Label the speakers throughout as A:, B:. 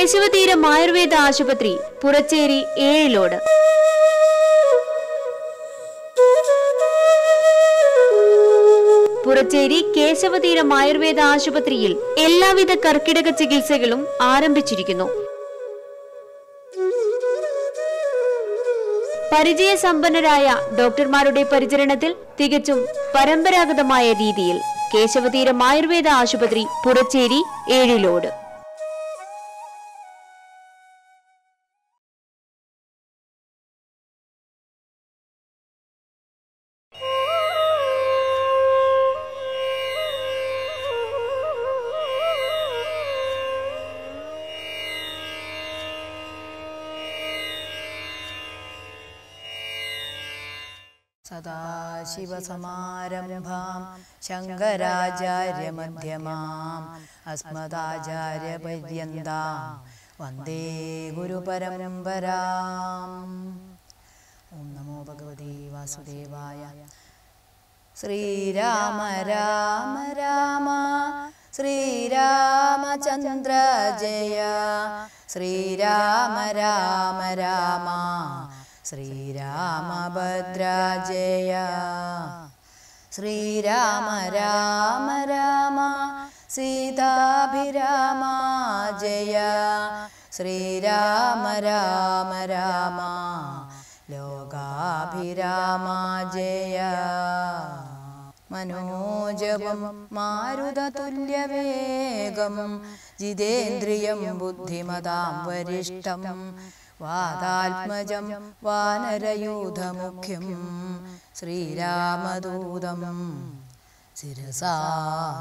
A: കേശവതീരം ആയുർവേദ ആശുപത്രി പുറച്ചേരി ഏഴിലോട്. പുറച്ചേരി കേശവതീരം ആയുർവേദ ആശുപത്രിയിൽ എല്ലാവിധ കർക്കിടക ചികിത്സകളും ആരംഭിച്ചിരിക്കുന്നു. പരിചയസമ്പന്നരായ ഡോക്ടർമാരുടെ പരിചരണത്തിൽ തികച്ചും പരമ്പരാഗതമായ രീതിയിൽ കേശവതീരം ആയുർവേദ ആശുപത്രി പുറച്ചേരി ഏഴിലോട്.
B: സദാശിവസമാരംഭാം ശങ്കരാചാര്യമധ്യമാം അസ്മദാചാര്യപര്യന്താം വന്ദേ ഗുരുപരമ്പരാം. ഓം നമോ ഭഗവതി വാസുദേവായ. ശ്രീരാമ രാമ രാമ ശ്രീരാമചന്ദ്ര ജയ ശ്രീരാമ രാമ രാമ ശ്രീരാമഭദ്ര ജയ ശ്രീരാമ രാമ രാമ സീതാഭിരാമ ജയ. ശ്രീരാമ രാമ രാമ ലോകാഭിരാമ ജയ. മനോജവം മാരുതതുല്യവേഗം ജിതേന്ദ്രിയം ബുദ്ധിമതാം വരിഷ്ടം വാതാത്മജം വാനരയൂഥമുഖ്യം ശ്രീരാമദൂതം ശിരസാ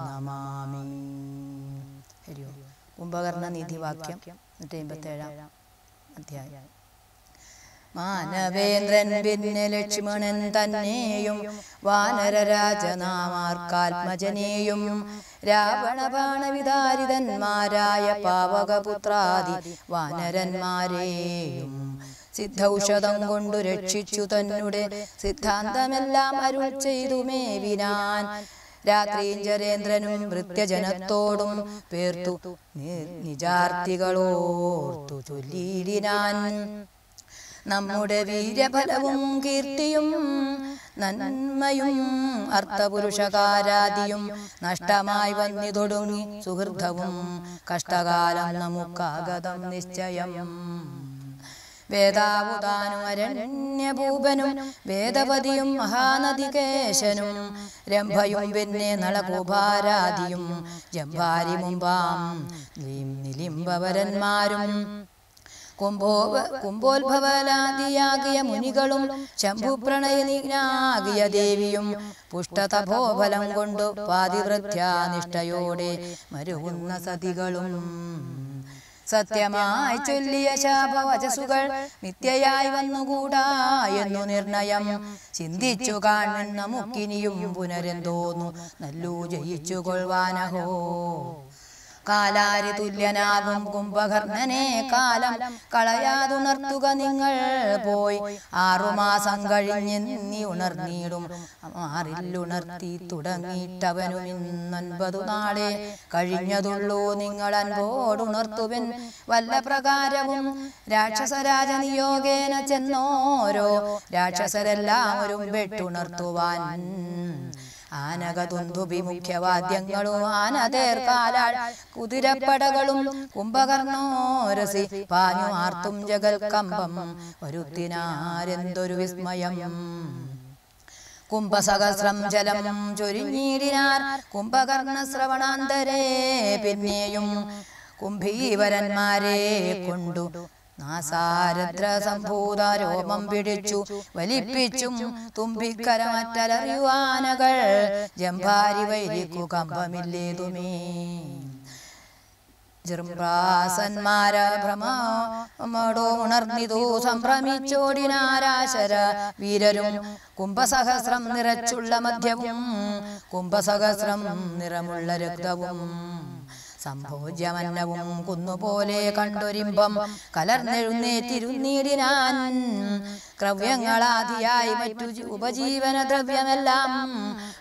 B: നമാമി. ഹരി ഓം. കുംഭകർണ നിധിവാക്യം നൂറ്റി അമ്പത്തേഴാം മാനവേന്ദ്രൻ പിന്നെ ലക്ഷ്മണൻ തന്നെയും വാനരരാജനാമാർക്കാത്മജനെയും രാവണബാണവിതാരിതന്മാരായ പാവകപുത്രാദി വാനരന്മാരെയും സിദ്ധൌഷധം കൊണ്ടു രക്ഷിച്ചു തന്നെ സിദ്ധാന്തമെല്ലാം അരുൾ ചെയ്തു മേവിനാൻ രാത്രിഞ്ചരേന്ദ്രനും വൃത്യജനത്തോടും പേർത്തു നിജാർത്ഥികളോർത്തു ചൊല്ലിയിടിനാൻ. നമ്മുടെ വീര്യഫലവും കീർത്തിയും നന്മയും അർത്ഥപുരുഷകാരാദിയും നഷ്ടമായി വന്നിതൊടുങ്ങി. സുഹൃദവും കഷ്ടകാലം നമുക്കാഗതം നിശ്ചയം. വേദാവുതാനും അരണ്യഭൂപനും വേദപതിയും മഹാനദികേശനും രംഭയും പിന്നെ നളകൂഭാരാദിയും ജംഭാരി മുമ്പാം നിലിംബവരന്മാരും കുംഭോപ കുംഭോത്ഭവലാദിയാകിയ മുനികളും ശംഭുപ്രണയനിഗ്നാകിയ ദേവിയും പുഷ്ടതപോഫലം കൊണ്ടു പാതിവൃത്യാനിഷ്ഠയോടെ മരുകുന്ന സതികളും സത്യമായി ചൊല്ലിയ ശാപവചസുകൾ നിത്യയായി വന്നുകൂടാ എന്നു നിർണയം. ചിന്തിച്ചു കാണുന്ന മുക്കിനിയും പുനരെന്തോന്നു. നല്ലു ജയിച്ചു കൊള്ളുവാനഹോ കാലാരി തുല്യനാകും കുംഭകർണനെ കാലം കളയാതുണർത്തുക നിങ്ങൾ പോയി. ആറുമാസം കഴിഞ്ഞ് നീ ഉണർന്നീടും. മാറില്ലുണർത്തി തുടങ്ങിയിട്ടവനും ഇന്നൊൻപതു നാളെ. കഴിഞ്ഞതുള്ളൂ നിങ്ങൾ അൻപോടുണർത്തുവിൻ. വല്ല പ്രകാരവും രാക്ഷസരാജ നിയോഗേന ചെന്നോരോ. രാക്ഷസരെല്ലാം ഒരു വെട്ടുണർത്തുവാൻ ആനകതുന്തുഭിമുഖ്യവാദ്യങ്ങളും ആനതേർക്കാലാൾ കുതിരപ്പടകളും കുംഭകർണോരസി പാഞ്ഞു ആർത്തും ജഗൽ കമ്പം വരുത്തിനാരെന്തൊരു വിസ്മയം. കുംഭസഹസ്രം ജലം ചൊരിഞ്ഞീടിനാർ കുംഭകർണ ശ്രവണാന്തരേ പിന്നെയും കുംഭീവരന്മാരെ കൊണ്ടു നാസാരദ്ര സംഭൂത രോമം പിടിച്ചു വലിപ്പിച്ചും തുമ്പിക്കരമറ്റലറിയുവാനകൾ. ജംഭാരി വൈരിക്കു കമ്പമില്ലേതുമേ? ജൃംഭ്രാസന്മാര ഭ്രമോടോ ഉണർന്നിതു സംഭ്രമിച്ചോടിനാരാശര വീരരും കുംഭസഹസ്രം നിറച്ചുള്ള മധ്യവും കുംഭസഹസ്രം നിറമുള്ള രക്തവും. സംഭോജ്യമന്നവും കുന്നുപോലെ കണ്ടൊരിമ്പം കലർന്നെഴുന്നേറ്റിരുന്നീടിനാൻ ക്രവ്യങ്ങളാദിയായി മറ്റു ഉപജീവന ദ്രവ്യമെല്ലാം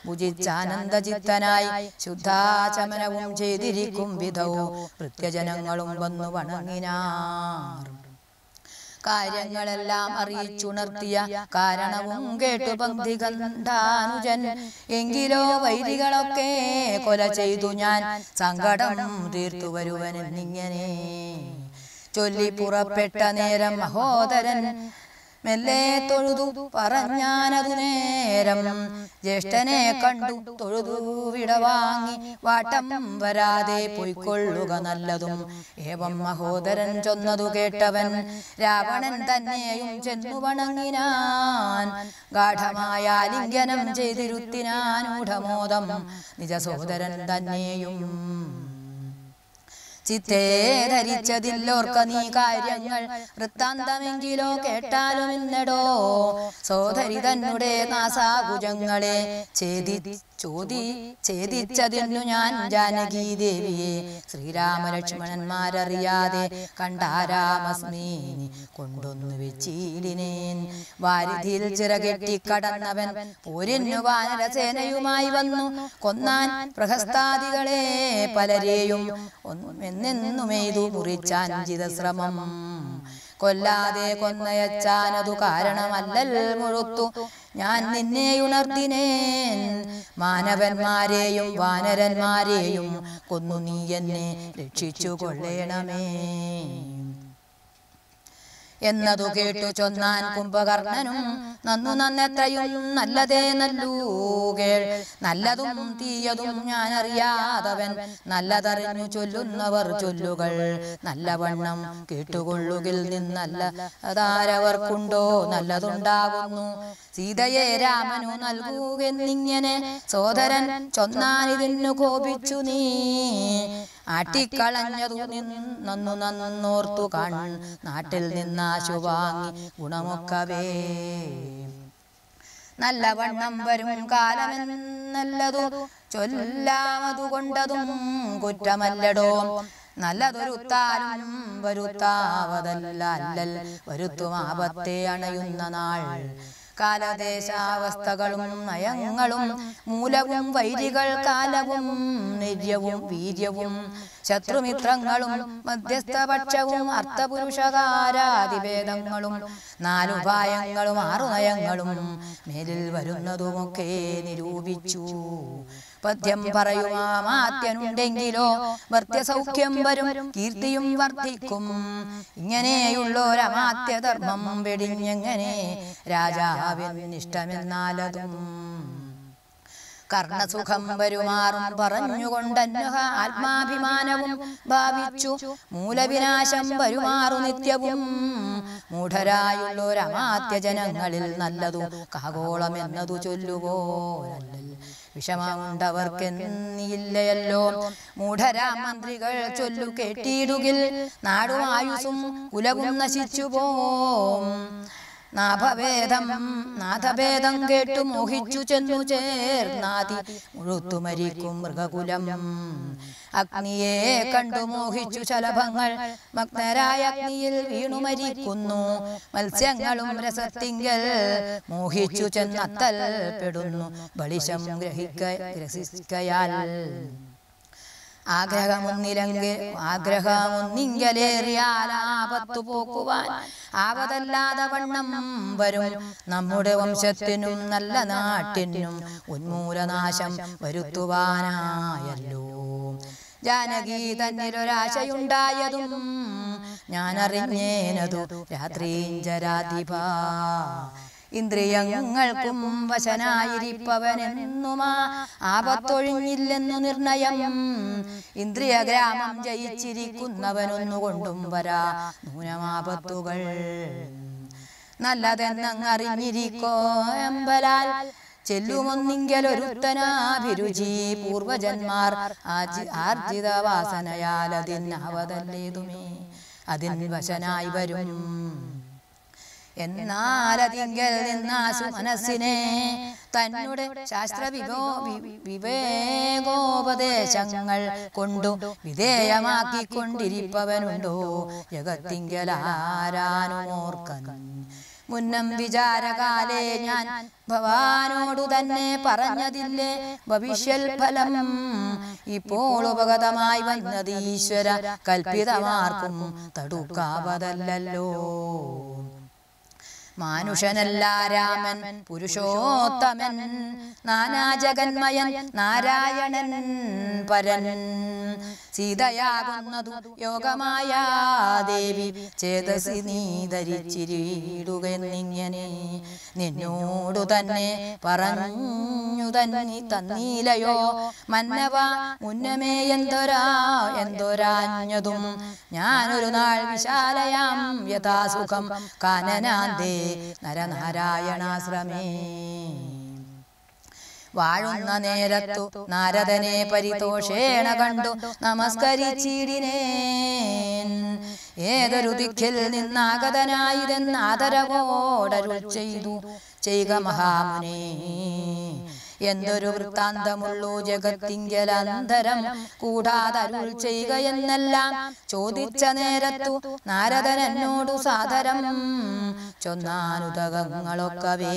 B: ഭുജിച്ചാനന്ദചിത്തനായി ശുദ്ധാചമനവും ചെയ്തിരിക്കും വിധവും വൃത്യജനങ്ങളും വന്നു വണങ്ങിനാർ. കാര്യങ്ങളെല്ലാം അറിയിച്ചുണർത്തിയ കാരണവും കേട്ടു പങ്ക്തി കണ്ടാനുജൻ. എങ്കിലോ വൈദികളൊക്കെ കൊല ചെയ്തു ഞാൻ. സങ്കടം തീർത്തു വരുവനെന്നിങ്ങനെ ചൊല്ലി പുറപ്പെട്ട നേരം മഹോദരൻ മെല്ലെ തൊഴുതു പറഞ്ഞാനതു നേരം. ജ്യേഷ്ഠനെ കണ്ടു തൊഴുതു വിടവാങ്ങി വാട്ടം വരാതെ പൊയ്ക്കൊള്ളുക നല്ലതും. ഏവം മഹോദരൻ ചൊന്നതു കേട്ടവൻ രാവണൻ തന്നെയും ചെന്നു വണങ്ങിനാൻ. ഗാഠമായ ലിംഗനം ചെയ്തിരുത്തിനാനൂഢമോദം. നിജ സഹോദരൻ തന്നെയും ചിത്തേ ധരിച്ചതില്ലോർക്ക നീ കാര്യങ്ങൾ വൃത്താന്തമെങ്കിലോ കേട്ടാലും ഇന്നടോ. സോദരി തന്നെ നാസാകുജങ്ങളെ ഛേദി ചോദി ചേദിച്ചതിന്നു ഞാൻ ജാനകി ദേവിയെ ശ്രീരാമലക്ഷ്മണന്മാരറിയാതെ കണ്ടാരാമസ്മി കൊണ്ടൊന്നു വെച്ചീടിനേൻ. വാരിധിയിൽ ചിറകെട്ടി കടന്നവൻ പോരിന്നു വാനരസേനയുമായി വന്നു. കൊന്നാൻ പ്രഹസ്താദികളെ പലരെയും ഒന്നെന്നുമെയ്തു മുറിച്ചാഞ്ചിത ശ്രമം കൊല്ലാതെ കൊന്നയച്ചാനതു കാരണമല്ലൽ മുഴുത്തു. ഞാൻ നിന്നെ ഉണർത്തിനേൻ മാനവന്മാരെയും വാനരന്മാരെയും കൊന്നു നീ എന്നെ രക്ഷിച്ചു കൊള്ളേണമേ എന്നതു കേട്ടു ചൊന്നാൻ കുംഭകർണനും നന്നു നന്നെത്രയും നല്ലതേ നല്ലൂ കേൾ. നല്ലതും തീയതും ഞാൻ അറിയാതവൻ നല്ലതറിഞ്ഞു ചൊല്ലുന്നവർ ചൊല്ലുകൾ. നല്ലവണ്ണം കേട്ടുകൊള്ളുകിൽ നിന്നല്ല അതാരവർക്കുണ്ടോ നല്ലതുണ്ടാകുന്നു. സീതയെ രാമനു നൽകുകെന്നിങ്ങനെ സോദരൻ ചൊന്നാനിതിന്നു കോപിച്ചു നീ. ആട്ടിക്കളഞ്ഞതു നന്നു നന്നോർത്തു കൺ നാട്ടിൽ നിന്നാശു വാങ്ങി ഗുണമൊക്കവേ. നല്ലവണ്ണം വരും കാലമെന്നല്ലതു ചൊല്ലാമതു കൊണ്ടതും കുറ്റമല്ലടോ. നല്ലതൊരുത്താലും വരുത്താവതല്ല അല്ലൽ വരുത്തും ആപത്തെ അണയുന്ന നാൾ. കാലദേശാവസ്ഥകളും നയങ്ങളും മൂലവും വൈരികൾ കാലവും നിര്യവും വീര്യവും ശത്രുമിത്രങ്ങളും മധ്യസ്ഥപക്ഷവും അർത്ഥപുരുഷകാരാതിഭേദങ്ങളും നാലുപായങ്ങളും ആറു നയങ്ങളും മേലിൽ വരുന്നതുമൊക്കെ നിരൂപിച്ചു. പദ്യം പറയുമാമാത്യനുണ്ടെങ്കിലോ ഭർത്യസൗഖ്യം വരും കീർത്തിയും വർദ്ധിക്കും. ഇങ്ങനെയുള്ളൊരമാത്യധർമ്മം വെടിഞ്ഞെങ്ങനെ രാജാവിനിഷ്ടമെന്നാലതും കർണസുഖം വരുമാറും പറഞ്ഞുകൊണ്ട് ആത്മാഭിമാനവും ഭാവിച്ചു. മൂലവിനാശം വരുമാറു നിത്യവും. മൂഢരായുള്ളൊരമാത്യ ജനങ്ങളിൽ നല്ലതു കാഗോളമെന്നതു ചൊല്ലുപോലല്ലൽ വിഷമമുണ്ടവർക്കെന്നില്ലയല്ലോ. മൂഢരാ മന്ത്രികൾ ചൊല്ലു കേട്ടിടുകിൽ. നാടുമായുസും കുലവും നശിച്ചു പോം നാഭഭേദം നാഥഭേദം കേട്ടു മോഹിച്ചു ചെന്നു ചേർന്നാതി. മുഴുത്തു മരിക്കും മൃഗകുലം. അഗ്നിയെ കണ്ടു മോഹിച്ചു ശലഭങ്ങൾ. മഗ്നരായ അഗ്നിയിൽ വീണു മരിക്കുന്നു മത്സ്യങ്ങളും രസത്തിങ്കൽ മോഹിച്ചു ചെന്നത്തൽ പെടുന്നു. ബളിശം ഗ്രഹിക്ക ഗ്രസിക്കയാൽ ആഗ്രഹമൊന്നിലെങ്കിൽ ആഗ്രഹമൊന്നിങ്കലേറിയാൽ ആപത്തു പോക്കുവാൻ ആപതല്ലാതെ വണ്ണം വരും. നമ്മുടെ വംശത്തിനും നല്ല നാട്ടിനും ഉന്മൂലനാശം വരുത്തുവാനായല്ലോ. ജാനകി തന്നിലൊരാശയുണ്ടായതും ഞാനറിഞ്ഞേനതു രാത്രി രാത്രീഞ്ചരാധിപ. ഇന്ദ്രിയങ്ങൾക്കും വശനായിരിപ്പവനെന്നുമാ. ആപത്തൊഴിഞ്ഞില്ലെന്നു നിർണയം. ഇന്ദ്രിയഗ്രാമം ജയിച്ചിരിക്കുന്നവനൊന്നുകൊണ്ടും വരാ നൂനമാപത്തുകൾ നല്ലതെന്നറിഞ്ഞിരിക്കോ എമ്പലാൽ ചെല്ലുമൊന്നിങ്കലൊരുത്തനാഭിരുചി പൂർവജന്മാർ ആർജിത വാസനയാൽ അതിനവതല്ലേതുമേ അതിൻ വശനായി വരും. എന്നാലതിങ്കൽ നിന്നാശു മനസ്സിനെ തന്നോട് ശാസ്ത്ര വിവോ വി- വിവേകോപദേശങ്ങൾ കൊണ്ടു വിധേയമാക്കിക്കൊണ്ടിരിപ്പവനുണ്ടോ ജഗത്തിങ്കലാരാനുമോർക്കൻ മുന്നം വിചാരകാലേ ഞാൻ ഭവാനോടു തന്നെ പറഞ്ഞതില്ലേ? ഭവിഷ്യൽ ഫലം ഇപ്പോൾ ഉപഗതമായി വന്നത് ഈശ്വര. കൽപ്പിതമാർക്കും തടുക്കാവതല്ലോ മാനുഷനല്ല രാമൻ പുരുഷോത്തമൻ നാനാജഗന്മയൻ നാരായണൻ പരൻ. സീതയാകുന്നതു യോഗമായ ദേവി ചേതസി നീ ധരിച്ചിരിടുകെന്നിങ്ങനെ നിന്നോടു തന്നെ പറഞ്ഞു തന്നെ തന്നീലയോ? മന്നവ മുന്നമേ എന്തൊരാ? എന്തൊരാഞ്ഞതും ഞാനൊരു നാൾ വിശാലയാം യഥാസുഖം കാനനാന്തേ നരനാരായണാശ്രമേ. വാഴുന്ന നേരത്തു നാരദനെ പരിതോഷേണ കണ്ടു നമസ്കരിച്ചിടിനേൻ ഏതൊരു ദിക്കിൽ നിന്നാഗതനായിരുന്ന ആദരവോടരുൾ ചെയ്തു. ചെയ്യുക മഹാമുനേ. എന്തൊരു വൃത്താന്തമുള്ളൂ കൂടാതെ കൂടാതരുൾ ചെയ്യുക എന്നെല്ലാം ചോദിച്ച നേരത്തു നാരദൻ എന്നോടു സാദരം ചൊന്നാനുതകങ്ങളൊക്കവേ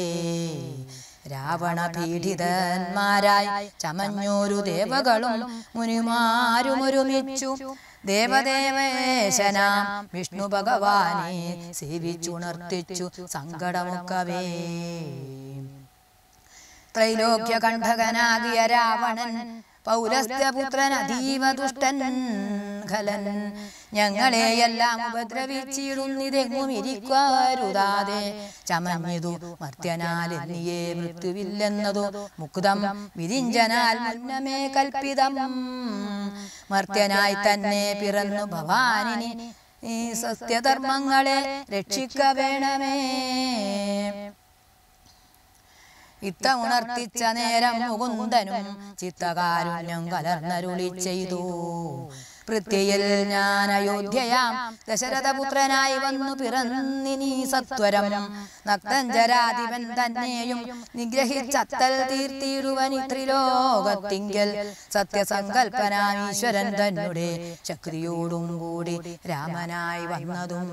B: രാവണ പീഡിതന്മാരായി ചമഞ്ഞോരു ദേവകളും മുനിമാരും ഒരുമിച്ചു ദേവദേവേശനാം വിഷ്ണു ഭഗവാനെ സേവിച്ചുണർത്തിച്ചു സങ്കടമൊക്കവേ. ത്രൈലോക്യ കണ്ഠകനാകിയ രാവണൻ പൗരസ്ത്യപുത്രൻ അതീവ ദുഷ്ടൻ ഖലൻ ഞങ്ങളെയെല്ലാം ഉപദ്രവിച്ചിടുന്നിതെങ്ങും ഇരിക്കാരുതാതെ ചമഞ്ഞിതു മർത്യനാൽ എന്നിയെ മൃത്യുവില്ലെന്നതു മുക്തം വിരിഞ്ചനാൽ മുന്നമേ കൽപ്പിതം. മർത്യനായി തന്നെ പിറന്നു ഭവാനിനി ഈ സത്യധർമ്മങ്ങളെ രക്ഷിക്ക വേണമേ ഇത്ത ഉണർത്തിച്ച നേരം മുകുന്ദനും ചിത്തകാരുണ്യം കലർന്നരുളി ചെയ്തു. പൃഥ്വിയിൽ ഞാൻ അയോധ്യയാം. ദശരഥപുത്രനായി വന്നു പിറന്നിനി സത്വരം. നക്തഞ്ചരാധിപൻ തന്നെയും നിഗ്രഹിച്ചത്തൽ തീർത്തിയിടുവനി ത്രിലോകത്തിങ്കൽ സത്യസങ്കൽപ്പനാം ഈശ്വരൻ തന്നെ ശക്തിയോടും കൂടി രാമനായി വന്നതും.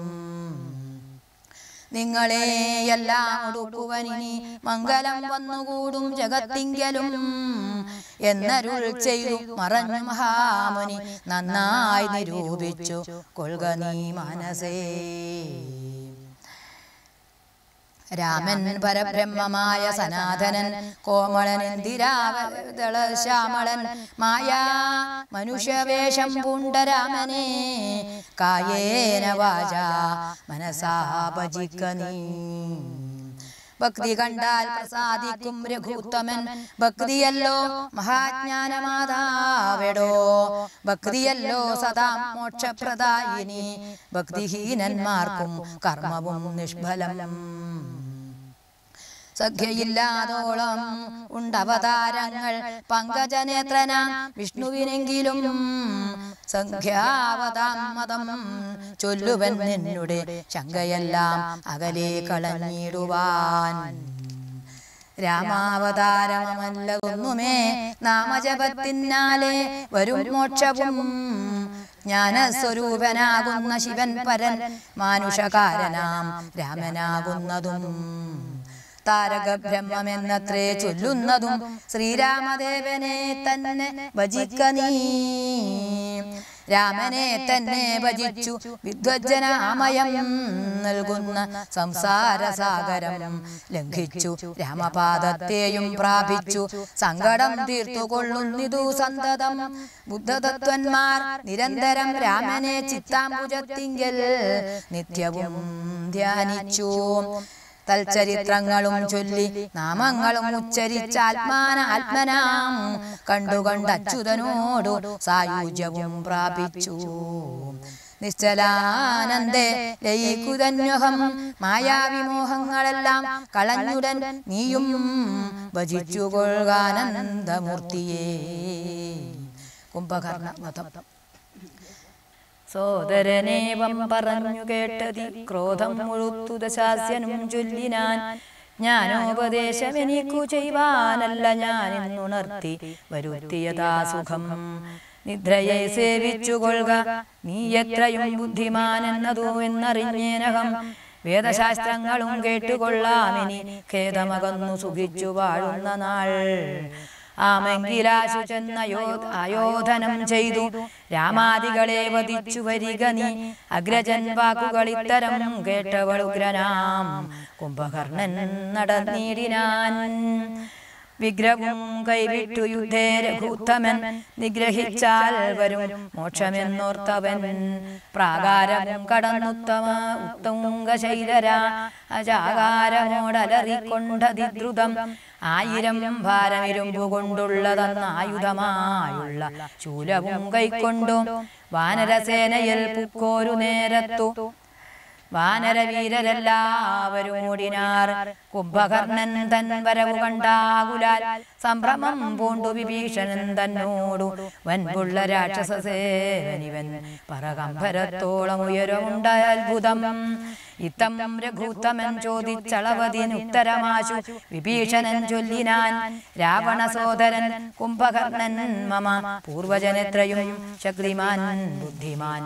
B: നിങ്ങളെ എല്ലാം ഉടുക്കുവനിനി മംഗലം വന്നുകൂടും ജഗത്തിങ്കലും എന്നരുൾ ചെയ്തു മറഞ്ഞു മഹാമുനി നന്നായി നിരൂപിച്ചു. കൊൾക നീ മനസേ. രാമൻ പരബ്രഹ്മമായ സനാതനൻ കോമളൻ ഇന്ദിരാവതള ശ്യാമളൻ മായാ മനുഷ്യവേഷം പൂണ്ട രാമനെ കായേന വാച മനസാ ഭജിക്ക നീ ഭക്തി കണ്ടാൽ പ്രസാദിക്കും രഘുത്തമൻ. ഭക്തിയല്ലോ മഹാജ്ഞാനമാതാവെടോ. ഭക്തിയല്ലോ സദാ മോക്ഷപ്രദായിനി. ഭക്തിഹീനന്മാർക്കും കർമ്മവും നിഷ്ഫലം. സഖ്യയില്ലാതോളം ഉണ്ടവതാരങ്ങൾ പങ്കജനേത്രന വിഷ്ണുവിനെങ്കിലും സംഖ്യാവതാം മതം ചൊല്ലുവൻ നിന്നുടെ ശങ്കയെല്ലാം അകലെ കളഞ്ഞിടുവാൻ. രാമാവതാരമല്ലതൊന്നുമേ നാമജപത്തിനാലെ വരും മോക്ഷവും ജ്ഞാനസ്വരൂപനാകുന്ന ശിവൻ പരൻ മാനുഷകാരനാം രാമനാകുന്നതും. താരകബ്രഹ്മമെന്നത്രേ ചൊല്ലുന്നതും ശ്രീരാമദേവനെ തന്നെ ഭജിക്ക നീ. രാമനെ തന്നെ ഭജിച്ചു വിദ്വജ്ജനാമയം നൽകുന്ന സംസാര സാഗരം ലംഘിച്ചു രാമപാദത്തെയും പ്രാപിച്ചു. സങ്കടം തീർത്തുകൊള്ളുന്നിതു സന്തതം. ബുദ്ധതത്വന്മാർ നിരന്തരം രാമനെ ചിത്താംബുജത്തിങ്കൽ നിത്യവും ധ്യാനിച്ചു. തൽചരിത്രങ്ങളും ചൊല്ലി നാമങ്ങളും ഉച്ചരിച്ച ആത്മനാം കണ്ടുകൊണ്ട് അച്യുതനോടു സായുജ്യവും പ്രാപിച്ചു. നിശ്ചലാനന്ദേ ലയിക്കുതന്വഹം. മായാവിമോഹങ്ങളെല്ലാം കളഞ്ഞുടൻ നീയും ഭജിച്ചു കൊള്ളുകാനന്ദമൂർത്തിയേ കുംഭകർണ വധം. സോദരനേവം പറഞ്ഞു കേട്ടതി. ക്രോധം മുഴുത്തു ദശാസ്യനും ചൊല്ലിനാൻ. ജ്ഞാനോപദേശമെനിക്കു ചെയ്യുവാനല്ല ഞാൻ ഇന്നുണർത്തി വരുത്തിയതാ സുഖം. നിദ്രയെ സേവിച്ചു കൊള്ളുക നീ എത്രയും ബുദ്ധിമാൻ എന്നതു എന്നറിഞ്ഞേനകം. വേദശാസ്ത്രങ്ങളും കേട്ടുകൊള്ളാമിനി ഖേദമകന്നു സുഖിച്ചു വാഴുന്ന നാൾ. ആമെങ്കിലാശു ചെന്നയോ ആയോധനം ചെയ്തു. രാമാദികളെ വധിച്ചു വരിക നീ. അഗ്രജൻ വാക്കുകൾ ഇത്തരം കേട്ടവൾ ഉഗ്രനാം. കുംഭകർണൻ നടന്നിടിനാൻ. വിഗ്രഹവും കൈവിട്ടു യുദ്ധേ രഘുത്തമൻ. നിഗ്രഹിച്ചാൽ വരും മോക്ഷമെന്നോർത്തവൻ. പ്രാകാരവും കടന്നുത്തമ ഉത്തുംഗശൈലര അജാകാരമോടലറിക്കൊണ്ടതിദ്രുതം. ആയിരം ഭാരമിരുമ്പു കൊണ്ടുള്ളതെന്ന ആയുധമായുള്ള ശൂലവും കൈക്കൊണ്ടും വാനരസേനയിൽ പുക്കോരു നേരത്തു വാനരവീരരെല്ലാവരും ഓടിനാർ കുംഭകർണൻ തൻ വരവു കണ്ടാകുലാൽ സംഭ്രമം പൂണ്ടു വിഭീഷണൻ തന്നോടു വൻപുള്ള രാക്ഷസസേവനിവൻ പറകംഭരത്തോളം ഉയരമുണ്ട അത്ഭുതം. ഇത്തം രഘുത്തമൻ ചോദിച്ചളവതിനുത്തരമാശു വിഭീഷണൻ ചൊല്ലിനാൻ രാവണ സോദരൻ കുംഭകർണൻ മമ പൂർവജനെത്രയും ശക്തിമാൻ ബുദ്ധിമാൻ.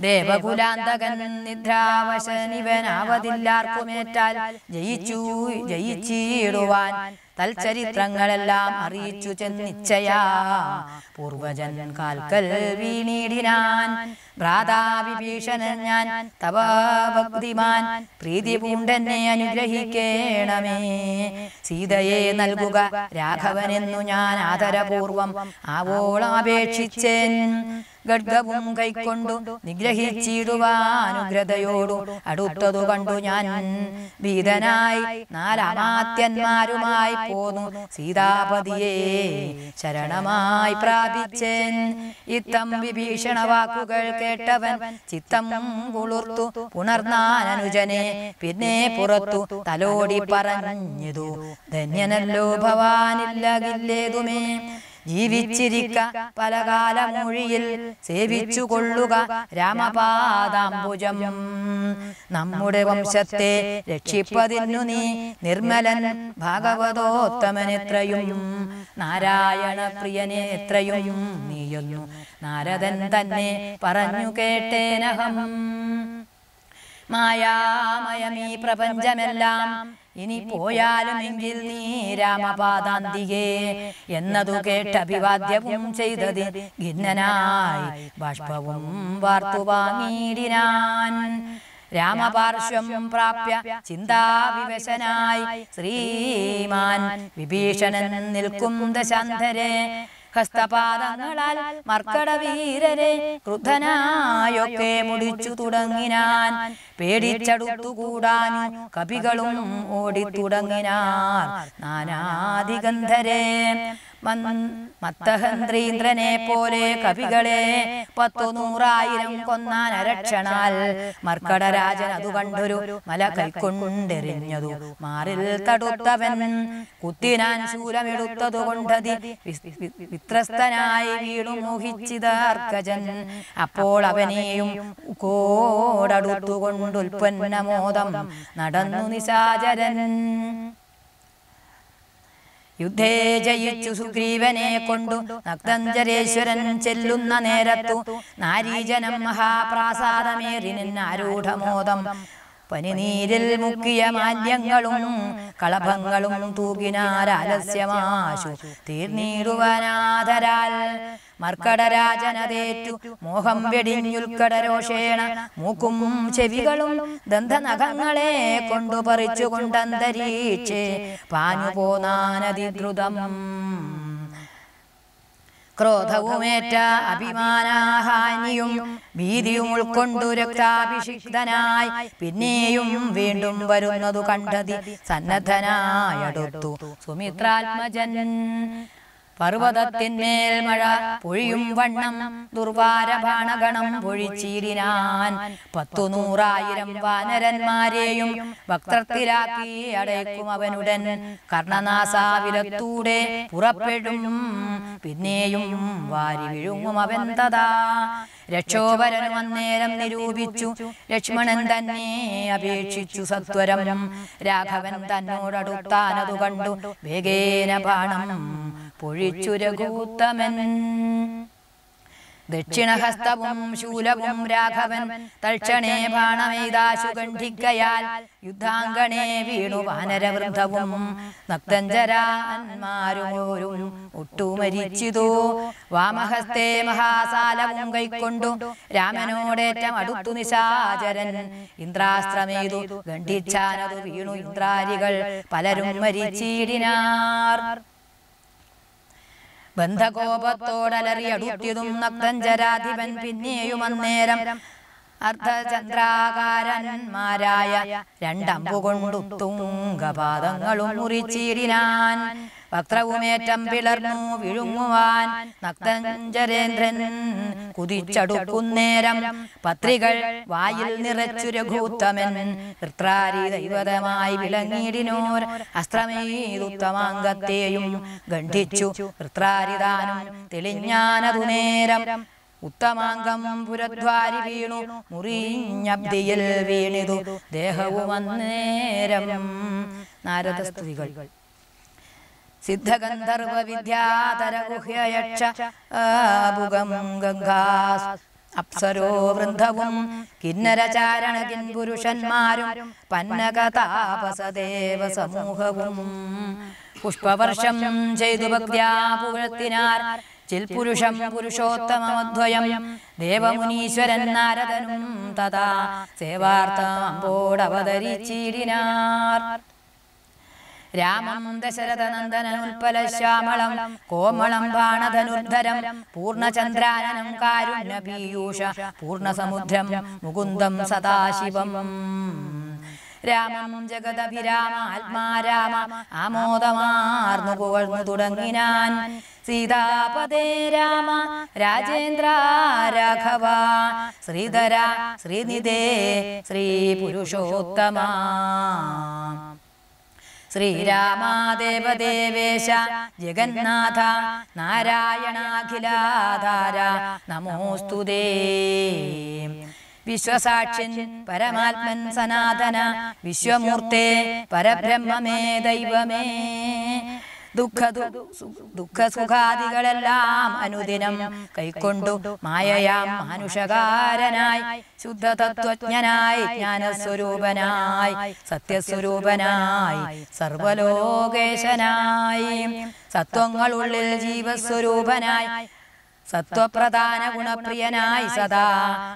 B: ദേവകുലാന്തകൻ നിദ്രാവശനിവനാവതില്ലാർക്കുമേറ്റാൽ ജയിച്ചു ജയിച്ചിടുവാൻ തൽചരിത്രങ്ങളെല്ലാം അറിയിച്ചു ചെന്നിച്ചയാ. പൂർവജൻ കാൽക്കൽ വീണിടിനാൻ ഭ്രാതാവിഭീഷണൻ ഞാൻ തപാഭക്തിമാൻ പ്രീതി പൂണ്ടെന്നെ അനുഗ്രഹിക്കേണമേ. സീതയെ നൽകുക രാഘവനെന്നു ഞാൻ ആദരപൂർവം ആവോളം അപേക്ഷിച്ചേൻ ഗഡ്ഗവും കൈക്കൊണ്ടു നിഗ്രഹിച്ചിടുവാനുഗ്രതയോടു അടുത്തതു കണ്ടു ഞാൻ. ഭീതനായി നാലാമാത്യന്മാരുമായി പോന്നു. സീതാപതിയെ ശരണമായി പ്രാപിച്ചൻ. ഇത്തം വിഭീഷണ വാക്കുകൾ കേട്ടവൻ ചിത്തം കുളിർത്തു പുണർന്നാനനുജനെ പിന്നെ പുറത്തു തലോടി പറഞ്ഞതു. ധന്യനല്ലോ ഭവാനില്ലകില്ലേതുമേ. ജീവിച്ചിരിക്ക പലകാലമൊഴിയിൽ സേവിച്ചു കൊള്ളുക രാമപാദാംബുജം. നമ്മുടെ വംശത്തെ രക്ഷിപ്പതിനു നീ നിർമ്മലൻ ഭാഗവതോത്തമനെത്രയും നാരായണ പ്രിയനെ എത്രയും നീയൊന്നു നാരദൻ തന്നെ പറഞ്ഞു കേട്ടേനഹം. മായാമയമീ പ്രപഞ്ചമെല്ലാം ഇനി പോയാലുമെങ്കിൽ നീ രാമപാദാന്തികേ എന്നതു കേട്ട് അഭിവാദ്യവും ചെയ്തത് ഖിന്നനായി. ബാഷ്പവും വാർത്തു വാങ്ങിയിടിനാൻ. രാമപാർശ്വം പ്രാപ്യ ചിന്താവിവശനായി. ശ്രീമാൻ വിഭീഷണൻ നിൽക്കും ദശാന്തരെ ഹസ്തപാദങ്ങളാൽ മർക്കടവീരരെ ക്രുദ്ധനായൊക്കെ മുടിച്ചു തുടങ്ങിനാൻ. പേടിച്ചടുത്തുകൂടാൻ കപികളും ഓടിത്തുടങ്ങിനാർ. നാനാദിഗന്ധരെ മത്തഹന്ത്രീന്ദ്രനെ പോലെ കവികളെ പത്തു നൂറായിരം കൊന്നാൻ അരക്ഷണാൽ മർക്കടരാജൻ അതു കണ്ടൊരു മല കൈക്കൊണ്ടെറിഞ്ഞതു. മാറിൽ തടുത്തവൻ കുത്തിനാൻ ശൂലമെടുത്തതു കൊണ്ടതി വിത്രസ്തനായി വീണു മോഹിച്ചിതാർക്കജൻ അപ്പോൾ അവനെയും കോടടുത്തുകൊണ്ടുൽപ്പന്നമോദം നടന്നു നിശാചരൻ. യുദ്ധേ ജയിച്ചു സുഗ്രീവനെ കൊണ്ടു നക്തഞ്ചരേശ്വരൻ ചെല്ലുന്ന നേരത്തു നാരീജനം മഹാപ്രാസാദമേറിനാരൂഢമോദം പനിനീരിൽ മുക്കിയ മാല്യങ്ങളും കളഭങ്ങളും തൂകിനാരാലസ്യമാശു തീർന്നീടുവനാഥരാൽ മർക്കടരാജനതേറ്റു മോഹം വെടിഞ്ഞുൽക്കടരോഷേണ മൂക്കും ചെവികളും ദന്തനഖങ്ങളെ കൊണ്ടു പറിച്ചു കൊണ്ടന്തരീക്ഷേ പാഞ്ഞു പോനാനതിദ്രുതം ക്രോധവുമേറ്റ അഭിമാനാഹാനിയും ഭീതിയും ഉൾക്കൊണ്ടു രക്താഭിഷിക്തനായി പിന്നെയും വീണ്ടും വരുന്നതു കണ്ടതി സന്നദ്ധനായടുത്തു. സുമിത്രാത്മജൻ. പർവതത്തിന്മേൽ മഴ പൊഴിയും വണ്ണം ദുർവാരഭാണഗണം പൊഴിച്ചീരിനാൻ. പത്തു നൂറായിരം വാനരന്മാരെയും വക്രത്തിലാക്കി അടയ്ക്കും അവനുടൻ കർണനാസാവിലത്തൂടെ പുറപ്പെടും. പിന്നെയും വാരി വിഴുങ്ങും അവൻ തഥാ. രക്ഷോപരനും അന്നേരം നിരൂപിച്ചു ലക്ഷ്മണൻ തന്നെ അപേക്ഷിച്ചു സത്വരം. രാഘവൻ തന്നോടടുത്താനതു കണ്ടു വേഗേന ബാണം പൊഴിച്ചു രഘൂത്തമൻ ദക്ഷിണഹസ്തവും ശൂലവും രാഘവൻ തൽക്ഷണേ ബാണമെയ്താശു ഗണ്ഠിക്കയാൽ യുദ്ധാങ്കണേ വീണു വാനരവൃദ്ധവും നക്തഞ്ചരാന്മാരോരും ഒട്ടുമരിച്ചിതു. വാമഹസ്തേ മഹാസാലവും കൈക്കൊണ്ടു രാമനോടേറ്റം അടുത്തു നിശാചരൻ. ഇന്ദ്രാസ്ത്രമേതു ഗണ്ഠിച്ചാനതു വീണു ഇന്ദ്രാരികൾ പലരും മരിച്ചിടിനാർ. ബന്ധകോപത്തോടലറി അടുത്തിയതും നക്തഞ്ചരാധിപൻ പിന്നെയും അന്നേരം അർദ്ധചന്ദ്രാകാരന്മാരായ രണ്ടമ്പുകൊണ്ടു തുങ്കപാദങ്ങളും മുറിച്ചിടിനാൻ വക്രവുമേറ്റം പിളർന്നു വിഴുങ്ങുവാൻ നക്തഞ്ചരേന്ദ്രൻ കുതിച്ചടുക്കുന്നേരം പത്രികൾ വായിൽ നിറച്ചു രഘൂത്തമൻ ഋത്രാരി ദൈവതമായി വിളങ്ങിയിടിനോർ അസ്ത്രമേതുത്തമാങ്കത്തെയും ഗണ്ഠിച്ചു ഋത്രാരിദാനം തെളിഞ്ഞാനതു നേരം ഉത്തമാംഗം പുരദ്വാരി വീണു മുറിഞ്ഞബ്ദിയിൽ വീണിതു ദേഹവും അന്നേരം നാരദസ്തുതികൾ. സിദ്ധഗന്ധർവ വിദ്യാധര ഗുഹ്യയക്ഷ ആബുഗം ഗംഗാസ് അപ്സരോ വൃന്ദവും കിന്നരചാരണ കിൻപുരുഷന്മാരും പന്നകതാപസദേവ സമൂഹവും പുഷ്പവർഷം ചെയ്തു ഭക്ത്യാ പുകഴ്ത്തിനാർ ചിൽപുരുഷം പുരുഷോത്തമധ്വയം ദേവമുനീശ്വരൻ നാരദനും തഥാ സേവാർത്ഥമമ്പോടവതരിച്ചിടിനാർ രാമം ദശരഥനന്ദനുൽപ്പല ശ്യാമളം കോമളം ബാണധനുർധരം പൂർണചന്ദ്രാനനം കാരുണ്യ പീയൂഷ പൂർണസമുദ്രം മുകുന്ദം സദാശിവം. രാമം ജഗദഭിരാമ ആത്മാരാമ ആമോദമാർന്നു പുകഴ്ന്നു തുടങ്ങിനാൻ. സീതാപദേ രാമ രാജേന്ദ്ര രാഘവ ശ്രീധര ശ്രീനിധേ ശ്രീ പുരുഷോത്തമ. ശ്രീരാമാദേവദേവേശ ജഗന്നാഥ നാരായണാഖിലാധാര നമോസ്തുതേ വിശ്വസാക്ഷി പരമാത്മൻ സനാതന വിശ്വമൂർത്തേ പരബ്രഹ്മമേ ദൈവമേ. ദുഃഖ ദുഃഖസുഖാദികളെല്ലാം അനുദിനം കൈക്കൊണ്ടു മായയാം മാനുഷകാരനായി ശുദ്ധ തത്വജ്ഞനായി ജ്ഞാനസ്വരൂപനായി സത്യസ്വരൂപനായി സർവലോകേശനായി സത്വങ്ങളുള്ളിൽ ജീവസ്വരൂപനായി സത്വപ്രധാന ഗുണപ്രിയനായി സദാ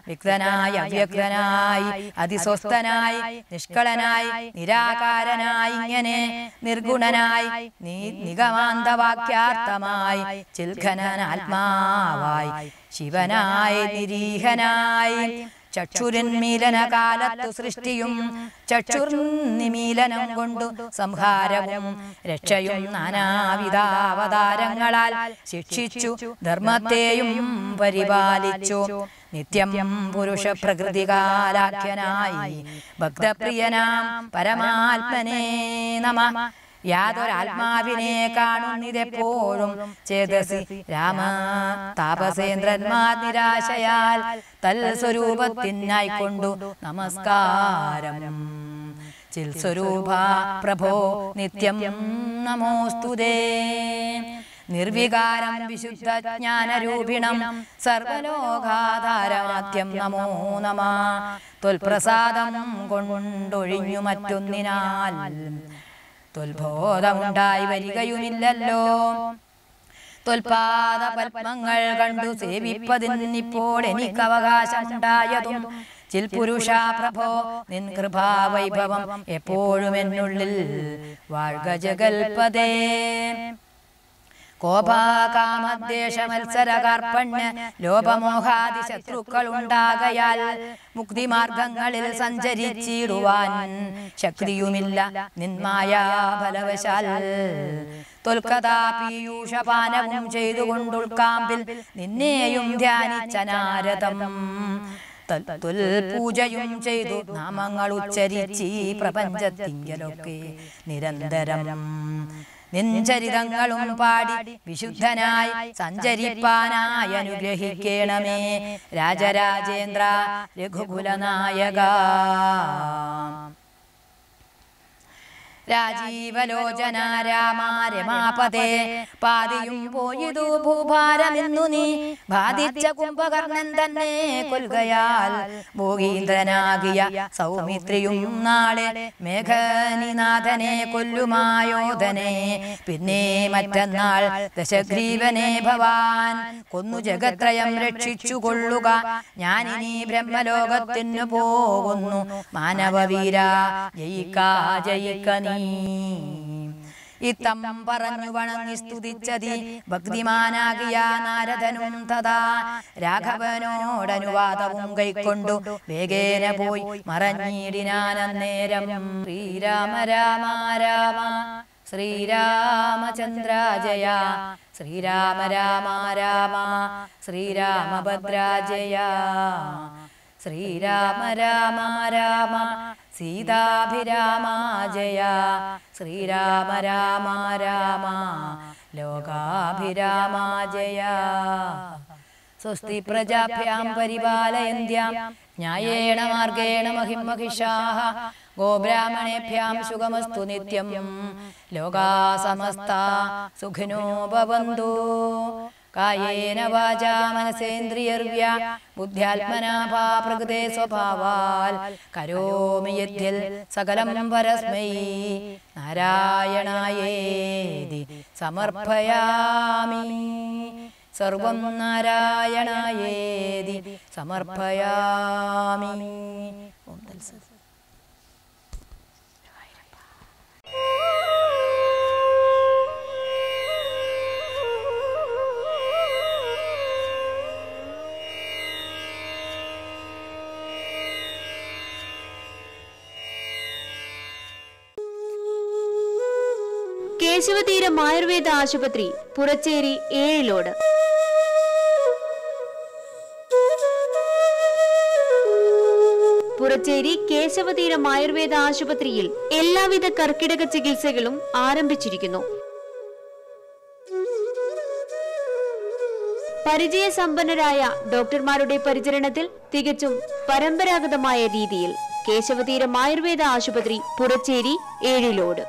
B: വിക്തനായി അവ്യക്തനായി അതിസ്വസ്ഥനായി നിഷ്കളനായി നിരാകാരനായി ഇങ്ങനെ നിർഗുണനായി നിഗമാന്തവാക്യാർത്ഥമായി ചിൽഖനാത്മാവായി ശിവനായി നിരീഹനായി ചക്ഷുരന്മീലന കാലത്തു സൃഷ്ടിയും ചക്ഷുർനിമീലനം കൊണ്ടു സംഹാരവും രക്ഷയും നാനാവിധാവതാരങ്ങളാൽ ശിക്ഷിച്ചു ധർമ്മത്തെയും പരിപാലിച്ചു. നിത്യം പുരുഷ പ്രകൃതികാലാഖ്യനായി ഭക്തപ്രിയനാം പരമാത്മനേ നമ. യാതൊരാത്മാവിനെ കാണുന്നിതെപ്പോഴും ചേതസി രാമ താപസേന്ദ്രന്മാർ നിരാശയാൽ തൽ സ്വരൂപത്തിനായി കൊണ്ടു നമസ്കാരം. ചിൽ സ്വരൂപ പ്രഭോ നിത്യം നമോസ്തുതേ നിർവികാരം വിശുദ്ധ ജ്ഞാനരൂപിണം സർവലോകാധാരമാദ്യം നമോ നമ. തൊൽപ്രസാദം കൊണ്ടൊഴിഞ്ഞു മറ്റൊന്നിനാൽ തൊൽബോധമുണ്ടായി വരികയുമില്ലല്ലോ. തൊൽപാദ പത്മങ്ങൾ കണ്ടു സേവിപ്പതിന്നിപ്പോൾ എനിക്ക് അവകാശമുണ്ടായതും ചിൽ പുരുഷ പ്രഭോ നിൻ കൃപാവൈഭവം എപ്പോഴും എന്നുള്ളിൽ വാഴ്ക ജഗൽപദേ കോപാകാമദ്വേഷ മത്സര കാർപ്പണ്യ ലോപമോഹാദി ശത്രുക്കൾ ഉണ്ടാകയാൽ മുക്തിമാർഗങ്ങളിൽ സഞ്ചരിച്ചിടുവാൻ ശക്തിയുമില്ല നിന്മായാ ഫലവശാൽ തൊൽക്കഥാ പീയൂഷപാനവും ചെയ്തുകൊണ്ടുൾക്കാമ്പിൽ നിന്നെയും ധ്യാനിച്ച നാരദം തൽ പൂജയും ചെയ്തു നാമങ്ങൾ ഉച്ചരിച്ച് പ്രപഞ്ചത്തിങ്കലൊക്കെ നിരന്തരം നിൻചരിതങ്ങളും പാടി വിശുദ്ധനായി സഞ്ചരിപ്പാനായി അനുഗ്രഹിക്കണമേ. രാജരാജേന്ദ്ര രഘുകുലനായക. രാജീവലോചന രാമാരമാപതേ. പാതിയും പോയിതു ഭൂഭാരമെന്നു നീ ബാധിച്ച കുംഭകർണൻ തന്നെ കൊൽകയാൽ. ഭോഗീന്ദ്രനാകിയ സൗമിത്രിയും നാളെ മേഘനിനാഥനെ കൊല്ലുമായോധനെ. പിന്നെ മറ്റന്നാൾ ദശഗ്രീവനെ ഭവാൻ കൊന്നു ജഗത്രയം രക്ഷിച്ചു കൊള്ളുക ഞാനിനി ബ്രഹ്മലോകത്തിനു പോകുന്നു. മാനവവീര ജയിക്ക ജയിക്ക നീ ഇത്തം പറഞ്ഞു വണങ്ങി സ്തുതിച്ചതി. ഭക്തിമാനാകിയ നാരദനും തഥാ. രാഘവനോടനുവാദവും കൈക്കൊണ്ടു വേഗേന പോയി മറഞ്ഞിടിനാനേരം ശ്രീരാമ രാമ രാമ ശ്രീരാമചന്ദ്ര ജയ ശ്രീരാമ രാമ രാമ ശ്രീരാമഭദ്രാജയ. ശ്രീരാമ രാമ രാമ സീതാഭിരാമ ജയ ശ്രീരാമ രാമ രാമ ലോകാഭിരാമ ജയ സ്വസ്തി പ്രജാഭ്യാം പരിപാലയന്ത്യാം ന്യായേണ മാർഗേണ മഹിമഹിഷാ ഗോബ്രാഹ്മണേഭ്യാം സുഖമസ്തു നിത്യം. ലോകാ സമസ്ത സുഖിനോ ഭവന്തു. കായേന വാചാ മനസേന്ദ്രിയർവ്യ ബുദ്ധ്യാത്മനാഭാ പ്രകൃതേ സ്വഭാവാൽ. കരോമി യദ്യൽ സകലം പരസ്മൈ നാരായണായേതി സമർപ്പയാമി. സർവം നാരായണായേതി സമർപ്പയാമി.
A: കേശവതീരം ആയുർവേദ ആശുപത്രി പുറച്ചേരി ഏഴിലോട്. പുറച്ചേരി കേശവതീരം ആയുർവേദ ആശുപത്രിയിൽ എല്ലാവിധ കർക്കിടക ചികിത്സകളും ആരംഭിച്ചിരിക്കുന്നു. പരിചയസമ്പന്നരായ ഡോക്ടർമാരുടെ പരിചരണത്തിൽ തികച്ചും പരമ്പരാഗതമായ രീതിയിൽ കേശവതീരം ആയുർവേദ ആശുപത്രി പുറച്ചേരി ഏഴിലോട്.